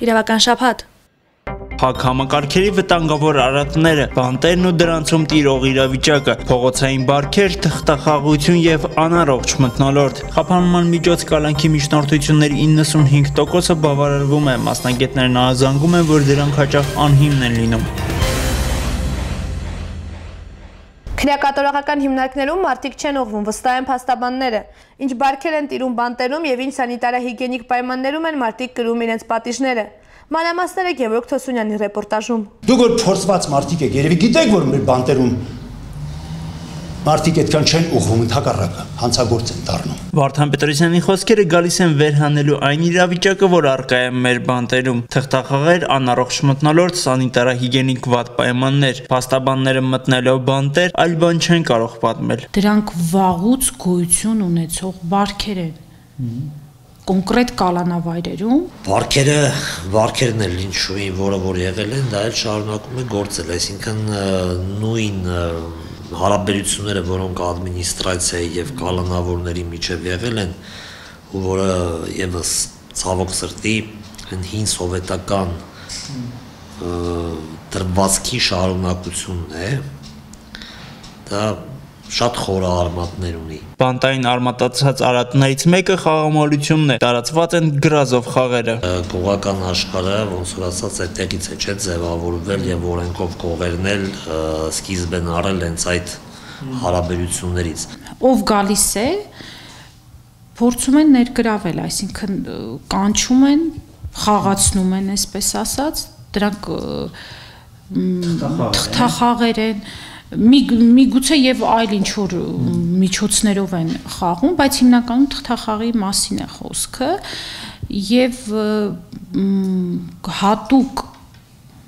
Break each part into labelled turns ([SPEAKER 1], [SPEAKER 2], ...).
[SPEAKER 1] Իրավական շփաթ
[SPEAKER 2] Հակ համակարգերի վտանգավոր արատները, բանտերն ու դրանցում տիրող իրավիճակը, փողոցային բարքեր, թղթախաղություն եւ անառողջ մթնոլորտ։ Խափանման միջոց կալանքի միջնորդությունների 95%-ը բավարարվում է, մասնագետներն ահազանգում են, որ դրանք հաճախ անհիմն են լինում։
[SPEAKER 3] Քրեակատորական հիմնարկներում մարդիկ չեն ուղվում, վստահ են փաստաբանները։ Ինչ բարքեր են տիրում բանտերում եւ ինչ սանիտարահիգիենիկ պայմաններում են մարդիկ կրում իրենց պատիժները։ Մանրամասները Գևորգ Թոսունյանի ռեպորտաժում։
[SPEAKER 4] Դուք որ փորձված մարդիկ եք, երևի գիտեք, որ մեր բանտերում մարդիկ այդքան չեն ուղղում ընդհակառակը, հանցագործ են դառնում։
[SPEAKER 2] Վարդան Պետրոսյանի խոսքերը գալիս են վերհանելու այն իրավիճակը, որ արկա է մեր բանտերում՝ թղթախաղեր, անառողջ մթնոլորտ, սանիտարահիգիենիկ վատ պայմաններ։ Փաստաբանները մտնելով բանտեր, այլ բան չեն կարող պատմել։
[SPEAKER 5] Դրանք վաղուց գոյություն ունեցող բարքեր են կոնկրետ կալանավայրերում
[SPEAKER 6] Վարքերը, վարքերն էլ ինչու՞ին, որը որ եղել են, դա էլ շարունակում է գործել, այսինքն նույն հարաբերությունները, որոնք ադմինիստրացիայի եւ կալանավորների միջև եղել են, ու որը եւս ցավոք սրտի հին սովետական դրվածքի շարունակությունն է, դա շատ խորը արմատներ ունի։
[SPEAKER 2] Բանտային արմատացած արատներից մեկը խաղամոլությունն է։ Տարածված են գրազով խաղերը։
[SPEAKER 6] Գողական աշխարհը ոնց որ ասած այդտեղից է չէ ձևավորվել եւ օրենքով կողերնել սկիզբ են առել հենց այդ հարաբերություններից։
[SPEAKER 5] Ով գալիս է, փորձում են ներգրավել, այսինքն կանչում են, խաղացնում են, այսպես ասած, դրանք թղթախաղեր են, մի միգուցե եւ այլ ինչ որ միջոցներով են խաղում, բայց հիմնականում թղթախաղի մասին է խոսքը եւ հատուկ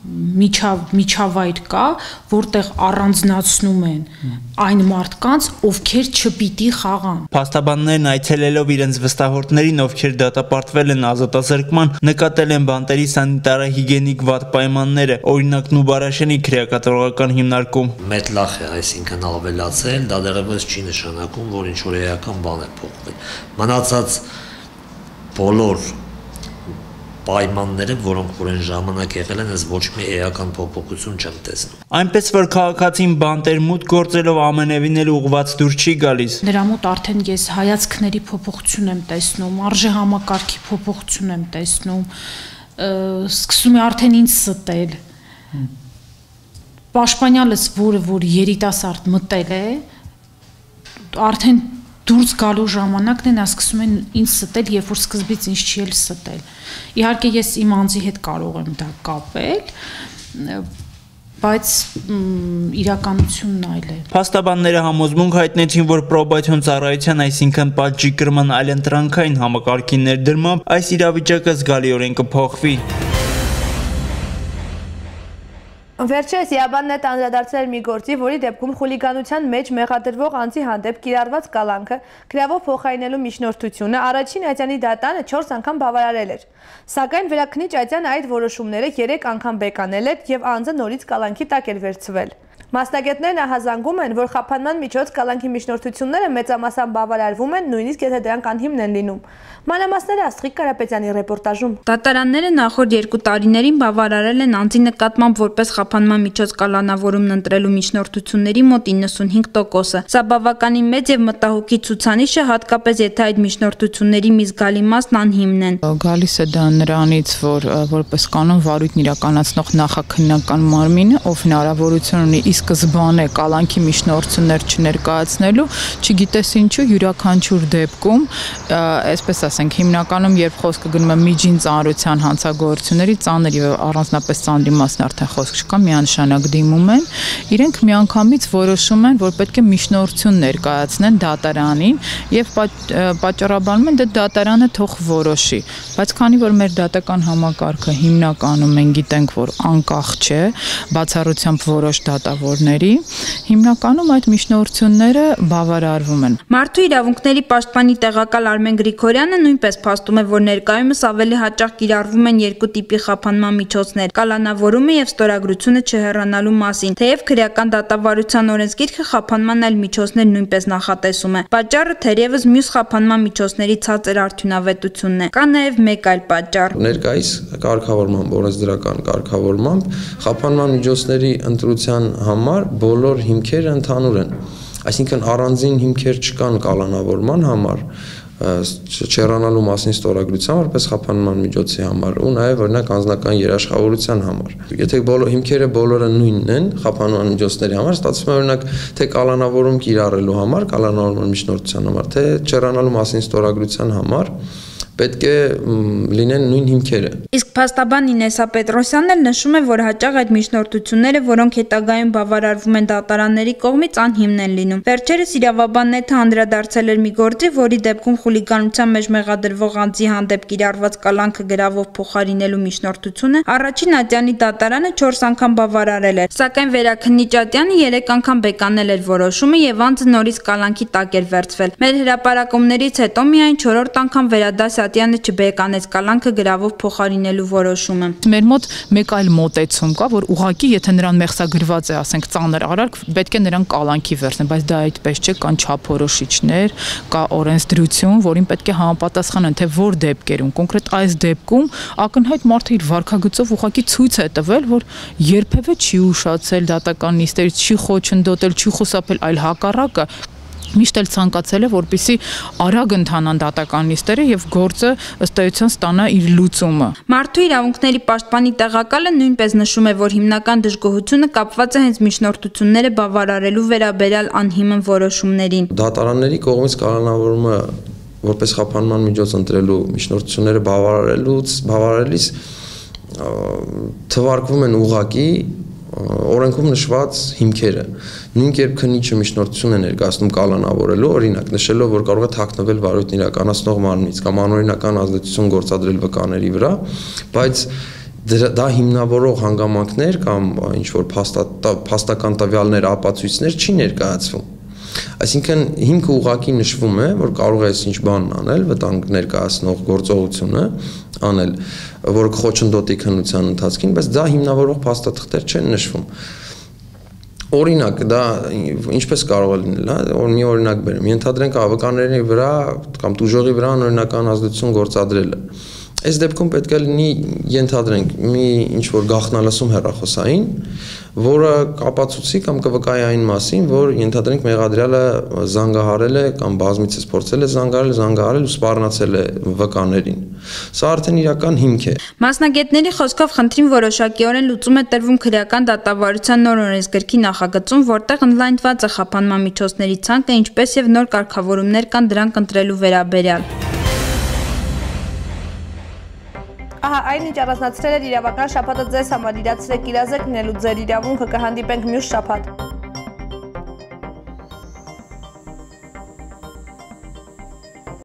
[SPEAKER 5] միջավ միջավայր կա, որտեղ առանձնացնում են այն մարդկանց, ովքեր չպիտի խաղան։
[SPEAKER 2] Փաստաբաններն այցելելով իրենց վստահորդներին, ովքեր դատապարտվել են ազատազրկման, նկատել են բանտերի սանիտարահիգիենիկ վատ պայմանները, օրինակ Նուբարաշենի քրեակատարողական հիմնարկում։
[SPEAKER 6] Մետլախ է, այսինքն ավելացել, դա դեռևս չի նշանակում, որ ինչ որ էական բան է փոխվել։ Մնացած բոլոր պայմանները, որոնք որ այն ժամանակ եղել են, ես ոչ մի էական փոփոխություն չեմ տեսնում։
[SPEAKER 2] Այնպես որ քաղաքացին բանտեր մուտք գործելով ամենևին էլ ուղված դուր չի գալիս։
[SPEAKER 5] Նրա մոտ արդեն ես հայացքների փոփոխություն եմ տեսնում, արժե համակարգի փոփոխություն եմ տեսնում, սկսում է արդեն ինձ ստել։ Պաշտպանյալս, որը որ երիտասարդ մտել է, արդեն դուրս գալու ժամանակն է նա սկսում են ինձ ստել, երբ որ սկզբից ինձ չի էլ ստել։ Իհարկե ես իմ անձի հետ կարող եմ դա կապել, բայց իրականությունն այլ է։
[SPEAKER 2] Փաստաբանները համոզմունք հայտնեցին, որ պրոբացիոն ծառայության, այսինքն պատժի կրման այլընտրանքային համակարգի ներդրմամբ այս իրավիճակը զգալիորեն կփոխվի։
[SPEAKER 3] Վերջերս Յաբաննետ անդրադարձել մի գործի, որի դեպքում խուլիգանության մեջ մեղադրվող անձի հանդեպ կիրառված կալանքը գրավով փոխարինելու միջնորդությունը առաջին Այցյանի դատանը 4 անգամ բավարարել էր։ Սակայն վերաքնիչ Այցյանը այդ որոշումները 3 անգամ բեկանել էր եւ անձը նորից կալանքի տակ էր վերցվել։ Մասնագետներն ահազանգում են, որ խափանման միջոց կալանքի միջնորդությունները մեծամասամբ բավարարվում են, նույնիսկ եթե դրանք անհիմն են լինում։ Մանրամասները Աստղիկ Կարապետյանի ռեպորտաժում։
[SPEAKER 7] Դատարանները նախորդ երկու տարիներին բավարարել են անձի նկատմամբ որպես խափանման միջոց կալանավորումն ընտրելու միջնորդությունների մոտ 95%-ը։ Սա բավականին մեծ եւ մտահոգի ցուցանիշ է, հատկապես եթե այդ միջնորդությունների մի զգալի մասն անհիմն են։
[SPEAKER 8] Գալիս է դա նրանից, որ որպես կանոն վարույթն իրականացնող նախաքննական մարմինը, ով հնարավորություն ունի ի սկզբանե կալանքի միջնորդություններ չներկայացնելու, չգիտես ինչու յուրաքանչյուր դեպքում, այսպես ասենք, հիմնականում երբ խոսքը գնում է միջին ծանրության հանցագործությունների, ծանր եւ առանձնապես ծանրի մասն արդեն խոսք չկա, միանշանակ դիմում են, իրենք միանգամից որոշում են, որ պետք է միջնորդություն ներկայացնեն դատարանին եւ պատճառաբանում են դե դատարանը թող որոշի, բայց քանի որ մեր դատական համակարգը հիմնականում մենք գիտենք, որ անկախ չէ, բացառությամբ որոշ դատավորների, հիմնականում այդ միջնորդությունները բավարարվում են։
[SPEAKER 7] Մարդու իրավունքների պաշտպանի տեղակալ Արմեն Գրիգորյանը նույնպես փաստում է, որ ներկայումս ավելի հաճախ կիրառվում են երկու տիպի խափանման միջոցներ՝ կալանավորումը եւ ստորագրություն միջնորդությունը չհեռանալու մասին, թեև քրեական դատավարության օրենսգիրքը խափանման այլ միջոցներ նույնպես նախատեսում է։ Պատճառը թերևս մյուս խափանման միջոցների ցածր արդյունավետությունն է։ Կա նաև մեկ այլ պատճառ։
[SPEAKER 1] Ներկայիս կարգավորմամբ, օրենսդրական կարգավորմամբ խափանման միջոցների ընտրության համար բոլոր հիմքերը ընդհանուր են։ Այսինքն առանձին հիմքեր չկան կալանավորման համար, չեռանալու մասին ստորագրության որպես խափանման միջոցի համար ու նաև օրինակ անձնական երաշխավորության համար։ Եթե բոլոր հիմքերը բոլորը նույնն են խափանման միջոցների համար, ստացվում է օրինակ թե կալանավորում կիրառելու համար, կալանավորման միջնորդության համար, թե չեռանալու մասին ստորագրության համար պետք է լինեն նույն հիմքերը։
[SPEAKER 7] Իսկ փաստաբան Ինեսա Պետրոսյանն էլ նշում է, որ հաճախ այդ միջնորդությունները, որոնք հետագայում բավարարվում են դատարանների կողմից, անհիմն են լինում։ Վերջերս իրավաբան Նեթը անդրադարձել էր մի գործի, որի դեպքում խուլիգանության մեջ մեղադրվող անձի հանդեպ կիրառված կալանքը գրավով փոխարինելու միջնորդությունը առաջին ատյանի դատարանը 4 անգամ բավարարել էր, սակայն վերաքննիչ ատյանը 3 անգամ բեկանել էր որոշումը եւ անձը նորից կալանքի տակ էր վերցվել։ Մեր հրապարակումներից հետո միայն 4-րդ անգամ վերադաս Սատյանը չբեկանեց կալանքը գրավով փոխարինելու որոշումը։
[SPEAKER 8] Մեր մոտ մեկ այլ մոտեցում կա, որ ուղակի եթե նրան մեղսագրված է, ասենք, ծանր արարք, պետք է նրան կալանքի վերցնել, բայց դա այդպես չէ, կան չափորոշիչներ, կա օրենսդրություն, որին պետք է համապատասխանեն, թե որ դեպքերում, կոնկրետ այս դեպքում ակնհայտ մարդը իր վարկագծով ուղակի ցույց է տվել, որ երբևէ չի ուշացել դատական նիստերից, չի խոչընդոտել, չի խուսափել, այլ հակառակը միշտ էլ ցանկացել է որպիսի արագ ընթանան դատական նիստերը եւ գործը ըստ էության ստանա իր լուծումը։
[SPEAKER 7] Մարդու իրավունքների պաշտպանի տեղակալը նույնպես նշում է, որ հիմնական դժգոհությունը կապված է հենց միջնորդությունները բավարարելու վերաբերյալ անհիմն որոշումներին։
[SPEAKER 1] Դատարանների կողմից կանոնավորումը որպես խափանման միջոց ընտրելու միջնորդությունները բավարարելուց բավարարելիս թվարկվում են ուղակի օրենքում նշված հիմքերը նույն կերպ քննիչը միջնորդություն է ներկայացնում կալանավորելու օրինակ նշելով որ կարող է թաքնվել վարույթն իրականացնող մարմնից կամ անօրինական ազդեցություն գործադրել վկաների վրա բայց դա հիմնավորող հանգամանքներ կամ ինչ որ փաստական տվյալներ ապացույցներ չի ներկայացվում Այսինքն հիմքը ուղակի նշվում է, որ կարող է ինչ բան անել, վտանգ ներկայացնող գործողությունը անել, որը կխոչընդոտի քննության ընթացքին, բայց դա հիմնավորող փաստաթղթեր չեն նշվում։ Օրինակ, դա ինչպես կարող է լինել, հա, որ մի օրինակ բերեմ։ Ենթադրենք ավականների վրա կամ դուժողի վրա անօրինական ազդեցություն գործադրելը։ Այս դեպքում պետք է լինի ենթադրենք մի ինչ որ գախնալսում հեռախոսային, որը կապացուցի կամ կվկայի այն մասին, որ ենթադրենք մեղադրյալը զանգահարել է կամ բազմիցս փորձել է զանգահարել, զանգահարել ու սպառնացել է վկաներին։ Սա արդեն իրական հիմք է։
[SPEAKER 7] Մասնագետների խոսքով խնդրին որոշակիորեն լուծում է տրվում քրեական դատավարության նոր օրենսգրքի նախագծում, որտեղ ընդլայնված է խափանման միջոցների ցանկը, ինչպես եւ նոր կարգավորումներ կան դրանք ընտրելու վերաբերյալ։
[SPEAKER 3] Ահա այն ինչ առանձնացրել էր իրավական շփաթը ձեզ համար իրացրեք իրազեկնելու ձեր իրավունքը կհանդիպենք մյուս շփաթ։